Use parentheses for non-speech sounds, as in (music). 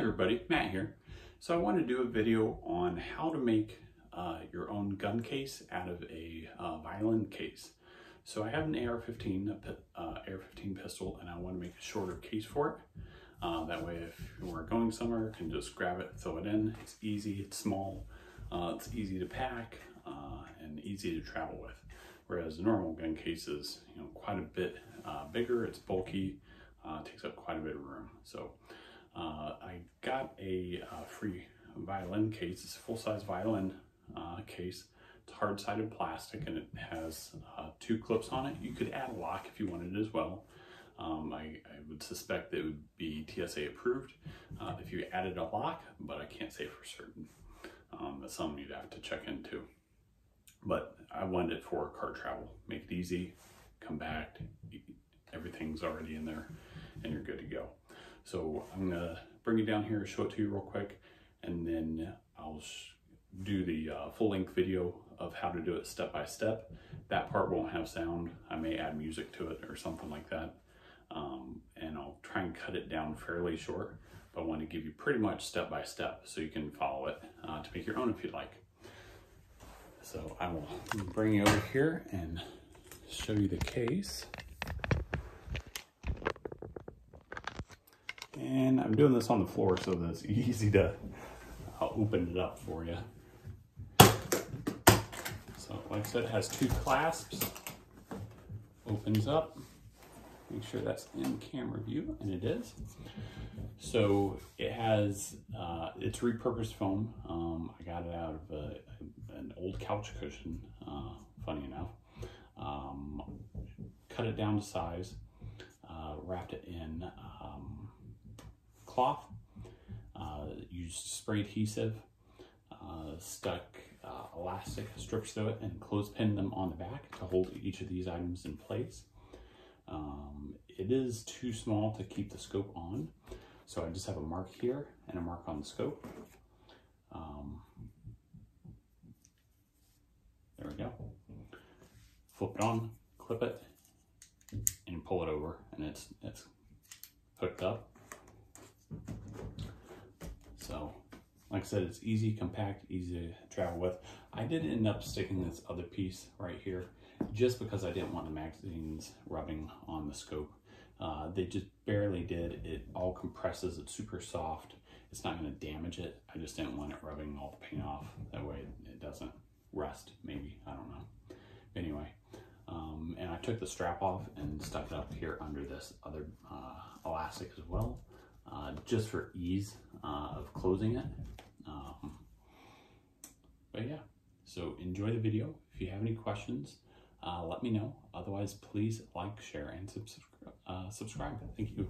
everybody, Matt here. So I want to do a video on how to make uh, your own gun case out of a uh, violin case. So I have an AR-15, uh, AR-15 pistol, and I want to make a shorter case for it. Uh, that way if we're going somewhere, I can just grab it, throw it in. It's easy, it's small, uh, it's easy to pack, uh, and easy to travel with. Whereas the normal gun case is, you know, quite a bit bigger, it's bulky, takes up quite a bit of room. So uh, I got a uh, free violin case. It's a full-size violin uh, case. It's hard-sided plastic and it has uh, two clips on it. You could add a lock if you wanted as well. Um, I, I, would suspect it would be TSA approved uh, if you added a lock, but I can't say for certain. Um, that's something you'd have to check into. But I wanted it for car travel. Make it easy, come back, everything's already in there, and you're good to go. So I'm gonna bring it down here, show it to you real quick, and then I'll do the uh, full length video of how to do it step by step. That part won't have sound. I may add music to it or something like that. Um, and I'll try and cut it down fairly short, but I want to give you pretty much step by step so you can follow it uh, to make your own if you'd like. So I will bring you over here and show you the case. And I'm doing this on the floor so that it's (laughs) easy to I'll open it up for you. So like I said, it has two clasps. Opens up. Make sure that's in camera view, and it is. So it has, uh, it's repurposed foam. Um, I got it out of a, an old couch cushion, uh, funny enough. Um, cut it down to size, uh, wrapped it in um, cloth, uh, used spray adhesive, uh, stuck uh, elastic strips to it and clothespin them on the back to hold each of these items in place. Um, it is too small to keep the scope on, so I just have a mark here and a mark on the scope. Um, there we go. Flip it on, clip it, and pull it over, and it's it's hooked up. So, like I said, it's easy, compact, easy to travel with. I did end up sticking this other piece right here just because I didn't want the magazines rubbing on the scope. Uh, they just barely did. It all compresses. It's super soft. It's not going to damage it. I just didn't want it rubbing all the paint off. That way it doesn't rust, maybe. I don't know. Anyway, um, and I took the strap off and stuck it up here under this other uh, elastic as well uh, just for ease uh, of closing it. Um, but yeah, so enjoy the video. If you have any questions, uh, let me know. Otherwise, please like, share, and subs uh, subscribe. Thank you.